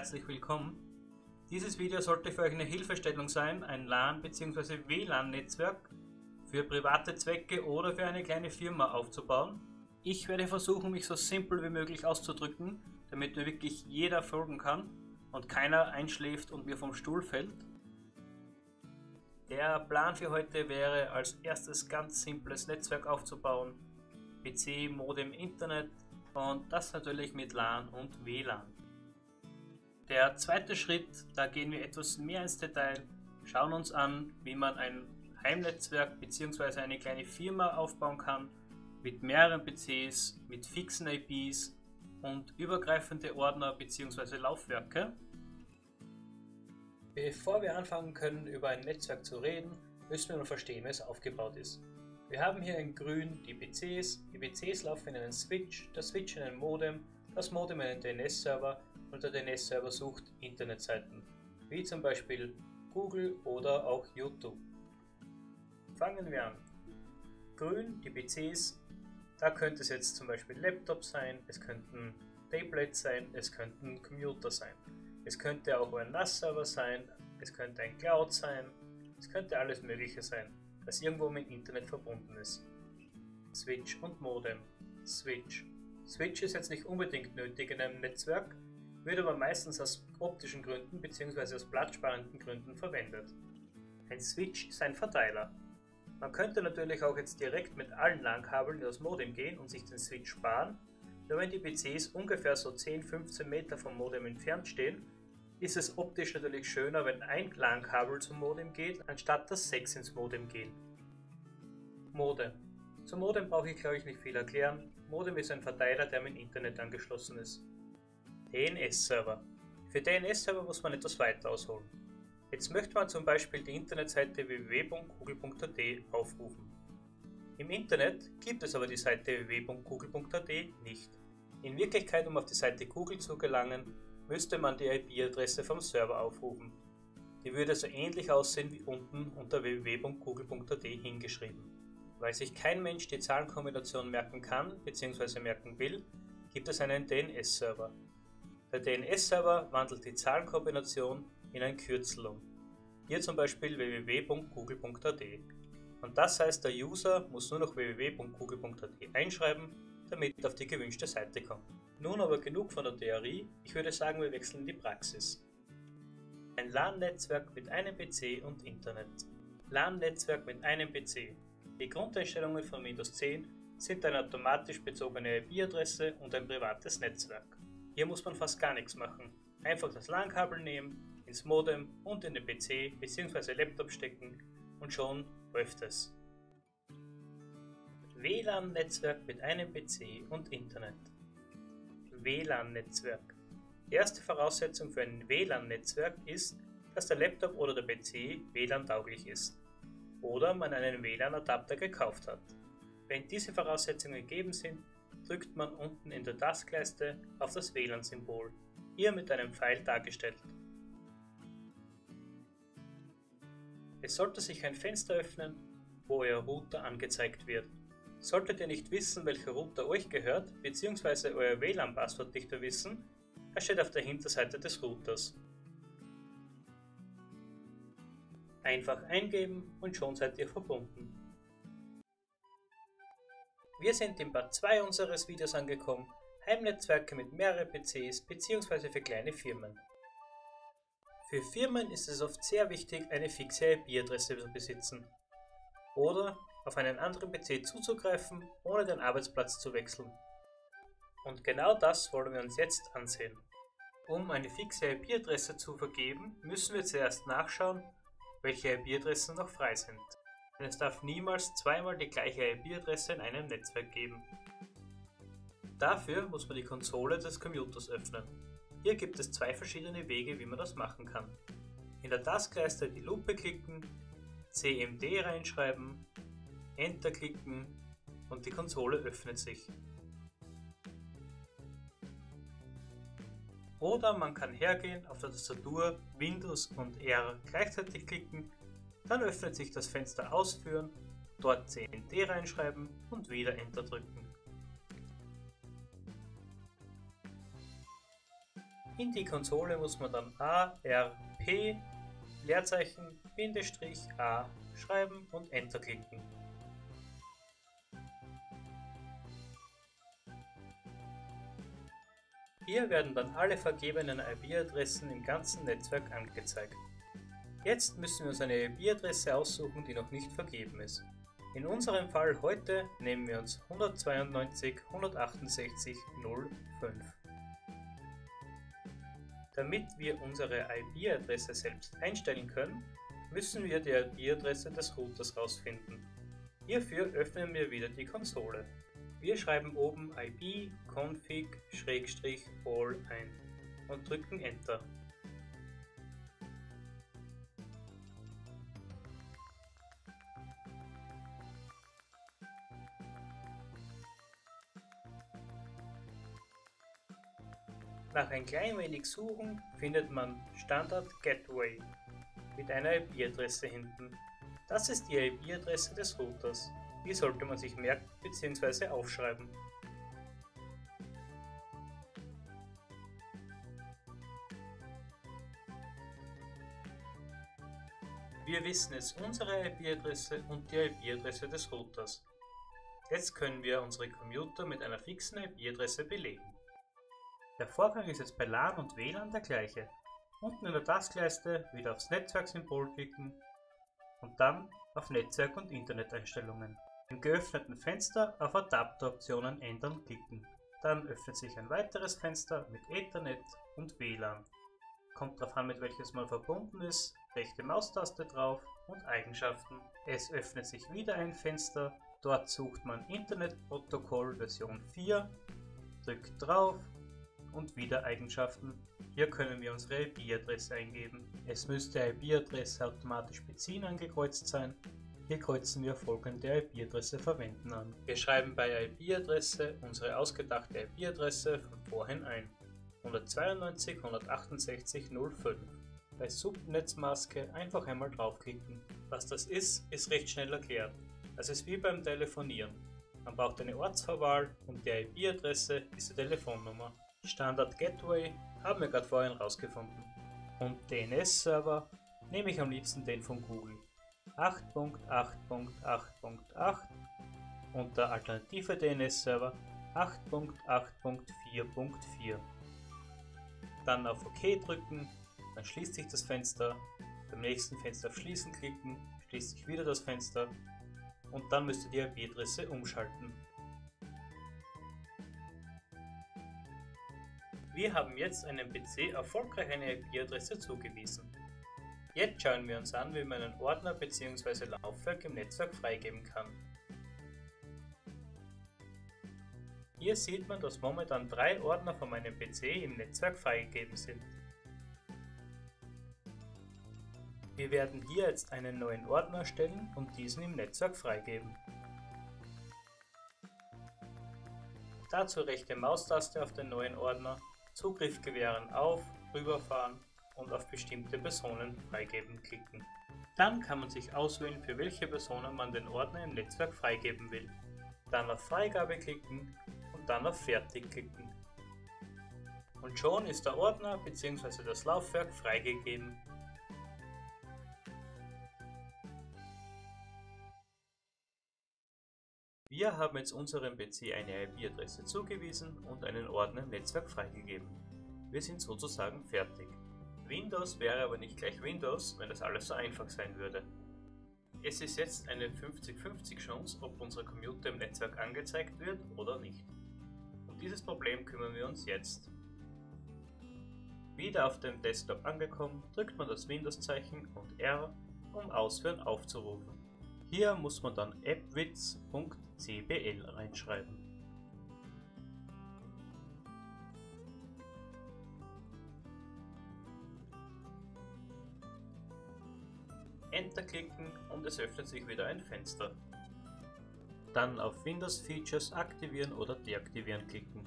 Herzlich willkommen. Dieses Video sollte für euch eine Hilfestellung sein, ein LAN bzw. WLAN-Netzwerk für private Zwecke oder für eine kleine Firma aufzubauen. Ich werde versuchen, mich so simpel wie möglich auszudrücken, damit mir wirklich jeder folgen kann und keiner einschläft und mir vom Stuhl fällt. Der Plan für heute wäre als erstes ganz simples Netzwerk aufzubauen, PC, Modem, Internet und das natürlich mit LAN und WLAN. Der zweite Schritt, da gehen wir etwas mehr ins Detail, schauen uns an, wie man ein Heimnetzwerk bzw. eine kleine Firma aufbauen kann, mit mehreren PCs, mit fixen IPs und übergreifende Ordner bzw. Laufwerke. Bevor wir anfangen können, über ein Netzwerk zu reden, müssen wir nur verstehen, wie es aufgebaut ist. Wir haben hier in grün die PCs, die PCs laufen in einen Switch, der Switch in ein Modem, das Modem in einen DNS-Server und der DNS-Server sucht Internetseiten, wie zum Beispiel Google oder auch YouTube. Fangen wir an. Grün, die PCs, da könnte es jetzt zum Beispiel Laptops sein, es könnten Tablets sein, es könnten Computer sein. Es könnte auch ein NAS-Server sein, es könnte ein Cloud sein, es könnte alles Mögliche sein das irgendwo mit Internet verbunden ist. Switch und Modem. Switch. Switch ist jetzt nicht unbedingt nötig in einem Netzwerk, wird aber meistens aus optischen Gründen bzw. aus platzsparenden Gründen verwendet. Ein Switch ist ein Verteiler. Man könnte natürlich auch jetzt direkt mit allen LAN-Kabeln in das Modem gehen und sich den Switch sparen, nur wenn die PCs ungefähr so 10-15 Meter vom Modem entfernt stehen, ist es optisch natürlich schöner, wenn ein LAN-Kabel zum Modem geht, anstatt dass sechs ins Modem gehen. Modem. Zum Modem brauche ich glaube ich nicht viel erklären. Modem ist ein Verteiler, der mit Internet angeschlossen ist. DNS-Server. Für DNS-Server muss man etwas weiter ausholen. Jetzt möchte man zum Beispiel die Internetseite www.google.at aufrufen. Im Internet gibt es aber die Seite www.google.at nicht. In Wirklichkeit, um auf die Seite Google zu gelangen, müsste man die IP-Adresse vom Server aufrufen. Die würde so ähnlich aussehen wie unten unter www.google.at hingeschrieben. Weil sich kein Mensch die Zahlenkombination merken kann bzw. merken will, gibt es einen DNS-Server. Der DNS-Server wandelt die Zahlenkombination in ein Kürzel um. Hier zum Beispiel www.google.at. Und das heißt, der User muss nur noch www.google.at einschreiben, damit er auf die gewünschte Seite kommt. Nun aber genug von der Theorie, ich würde sagen, wir wechseln in die Praxis. Ein LAN-Netzwerk mit einem PC und Internet. LAN-Netzwerk mit einem PC. Die Grundeinstellungen von Windows 10 sind eine automatisch bezogene IP-Adresse und ein privates Netzwerk. Hier muss man fast gar nichts machen. Einfach das LAN-Kabel nehmen, ins Modem und in den PC bzw. Laptop stecken und schon läuft es. WLAN-Netzwerk mit einem PC und Internet. WLAN-Netzwerk. Die erste Voraussetzung für ein WLAN-Netzwerk ist, dass der Laptop oder der PC WLAN-tauglich ist oder man einen WLAN-Adapter gekauft hat. Wenn diese Voraussetzungen gegeben sind, drückt man unten in der Taskleiste auf das WLAN-Symbol, hier mit einem Pfeil dargestellt. Es sollte sich ein Fenster öffnen, wo Euer Router angezeigt wird. Solltet ihr nicht wissen, welcher Router euch gehört, bzw. euer WLAN-Passwort nicht mehr wissen, er steht auf der Hinterseite des Routers. Einfach eingeben und schon seid ihr verbunden. Wir sind im Part 2 unseres Videos angekommen, Heimnetzwerke mit mehreren PCs bzw. für kleine Firmen. Für Firmen ist es oft sehr wichtig, eine fixe IP-Adresse zu besitzen. Oder auf einen anderen PC zuzugreifen, ohne den Arbeitsplatz zu wechseln. Und genau das wollen wir uns jetzt ansehen. Um eine fixe IP-Adresse zu vergeben, müssen wir zuerst nachschauen, welche IP-Adressen noch frei sind. Denn es darf niemals zweimal die gleiche IP-Adresse in einem Netzwerk geben. Dafür muss man die Konsole des Computers öffnen. Hier gibt es zwei verschiedene Wege, wie man das machen kann. In der Taskleiste die Lupe klicken, CMD reinschreiben Enter klicken und die Konsole öffnet sich. Oder man kann hergehen, auf der Tastatur Windows und R gleichzeitig klicken, dann öffnet sich das Fenster Ausführen, dort CND reinschreiben und wieder Enter drücken. In die Konsole muss man dann ARP Leerzeichen Bindestrich A schreiben und Enter klicken. Hier werden dann alle vergebenen IP-Adressen im ganzen Netzwerk angezeigt. Jetzt müssen wir uns eine IP-Adresse aussuchen, die noch nicht vergeben ist. In unserem Fall heute nehmen wir uns 192.168.0.5. Damit wir unsere IP-Adresse selbst einstellen können, müssen wir die IP-Adresse des Routers herausfinden. Hierfür öffnen wir wieder die Konsole. Wir schreiben oben ip config-all ein und drücken Enter. Nach ein klein wenig Suchen findet man Standard Gateway mit einer IP-Adresse hinten. Das ist die IP-Adresse des Routers. Die sollte man sich merken bzw. aufschreiben. Wir wissen jetzt unsere IP-Adresse und die IP-Adresse des Routers. Jetzt können wir unsere Computer mit einer fixen IP-Adresse belegen. Der Vorgang ist jetzt bei LAN und WLAN der gleiche. Unten in der Taskleiste wieder aufs Netzwerksymbol klicken und dann auf Netzwerk- und Interneteinstellungen. Im geöffneten Fenster auf Adapteroptionen ändern klicken. Dann öffnet sich ein weiteres Fenster mit Ethernet und WLAN. Kommt darauf an, mit welches mal verbunden ist, rechte Maustaste drauf und Eigenschaften. Es öffnet sich wieder ein Fenster, dort sucht man Internetprotokoll Version 4, drückt drauf und wieder Eigenschaften. Hier können wir unsere IP-Adresse eingeben. Es müsste IP-Adresse automatisch beziehen angekreuzt sein hier kreuzen wir folgende IP-Adresse verwenden an. Wir schreiben bei IP-Adresse unsere ausgedachte IP-Adresse von vorhin ein. 192.168.0.5. Bei Subnetzmaske einfach einmal draufklicken. Was das ist, ist recht schnell erklärt. Es ist wie beim Telefonieren. Man braucht eine Ortsverwahl und die IP-Adresse ist die Telefonnummer. Standard Gateway haben wir gerade vorhin rausgefunden. Und DNS-Server nehme ich am liebsten den von Google. 8.8.8.8 und der alternative DNS-Server 8.8.4.4. Dann auf OK drücken, dann schließt sich das Fenster, beim nächsten Fenster auf Schließen klicken, schließt sich wieder das Fenster und dann müsst ihr die IP-Adresse umschalten. Wir haben jetzt einem PC erfolgreich eine IP-Adresse zugewiesen. Jetzt schauen wir uns an, wie man einen Ordner bzw. Laufwerk im Netzwerk freigeben kann. Hier sieht man, dass momentan drei Ordner von meinem PC im Netzwerk freigegeben sind. Wir werden hier jetzt einen neuen Ordner erstellen und diesen im Netzwerk freigeben. Dazu rechte Maustaste auf den neuen Ordner, Zugriff gewähren auf, rüberfahren und auf bestimmte Personen freigeben klicken. Dann kann man sich auswählen, für welche Personen man den Ordner im Netzwerk freigeben will. Dann auf Freigabe klicken und dann auf Fertig klicken. Und schon ist der Ordner bzw. das Laufwerk freigegeben. Wir haben jetzt unserem PC eine IP-Adresse zugewiesen und einen Ordner im Netzwerk freigegeben. Wir sind sozusagen fertig. Windows wäre aber nicht gleich Windows, wenn das alles so einfach sein würde. Es ist jetzt eine 50-50 Chance, ob unser Computer im Netzwerk angezeigt wird oder nicht. Um dieses Problem kümmern wir uns jetzt. Wieder auf dem Desktop angekommen, drückt man das Windows-Zeichen und R, um Ausführen aufzurufen. Hier muss man dann appwitz.cbl reinschreiben. Enter klicken und es öffnet sich wieder ein Fenster. Dann auf Windows Features aktivieren oder deaktivieren klicken.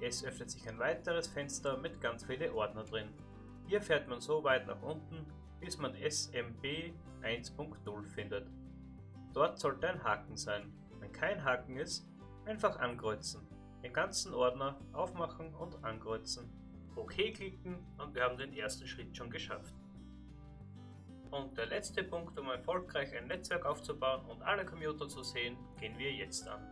Es öffnet sich ein weiteres Fenster mit ganz viele Ordner drin. Hier fährt man so weit nach unten, bis man SMB 1.0 findet. Dort sollte ein Haken sein. Wenn kein Haken ist, einfach ankreuzen. Den ganzen Ordner aufmachen und ankreuzen. OK klicken und wir haben den ersten Schritt schon geschafft. Und der letzte Punkt, um erfolgreich ein Netzwerk aufzubauen und alle Computer zu sehen, gehen wir jetzt an.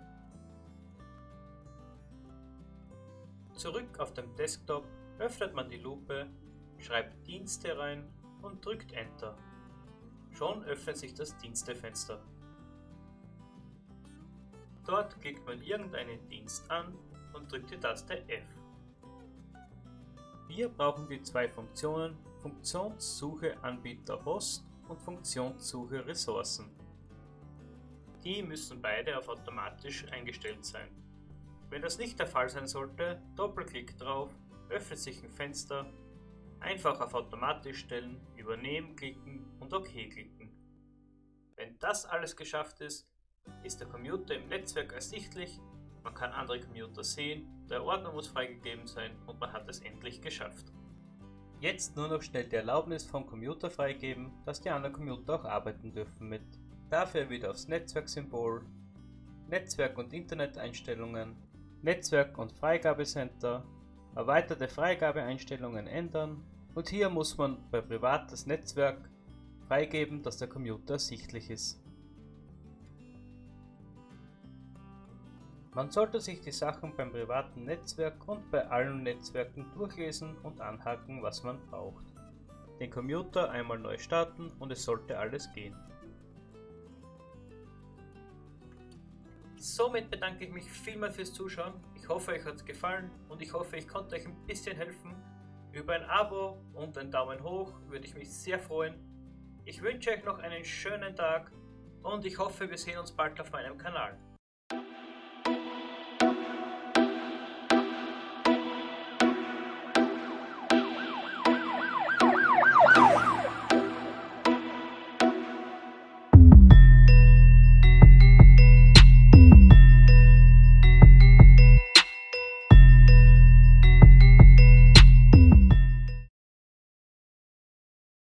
Zurück auf dem Desktop öffnet man die Lupe, schreibt Dienste rein und drückt Enter. Schon öffnet sich das Dienstefenster. Dort klickt man irgendeinen Dienst an und drückt die Taste F. Wir brauchen die zwei Funktionen Funktionssuche Anbieter Host und Funktionssuche Ressourcen. Die müssen beide auf automatisch eingestellt sein. Wenn das nicht der Fall sein sollte, Doppelklick drauf, öffnet sich ein Fenster, einfach auf automatisch stellen, übernehmen klicken und OK klicken. Wenn das alles geschafft ist, ist der Computer im Netzwerk ersichtlich, man kann andere Computer sehen, der Ordner muss freigegeben sein und man hat es endlich geschafft. Jetzt nur noch schnell die Erlaubnis vom Computer freigeben, dass die anderen Computer auch arbeiten dürfen mit. Dafür wieder aufs Netzwerksymbol, Netzwerk- und Interneteinstellungen, Netzwerk- und Freigabecenter, erweiterte Freigabeeinstellungen ändern und hier muss man bei Privat das Netzwerk freigeben, dass der Computer ersichtlich ist. Man sollte sich die Sachen beim privaten Netzwerk und bei allen Netzwerken durchlesen und anhaken, was man braucht. Den Computer einmal neu starten und es sollte alles gehen. Somit bedanke ich mich vielmals fürs Zuschauen. Ich hoffe, euch hat es gefallen und ich hoffe, ich konnte euch ein bisschen helfen. Über ein Abo und einen Daumen hoch würde ich mich sehr freuen. Ich wünsche euch noch einen schönen Tag und ich hoffe, wir sehen uns bald auf meinem Kanal.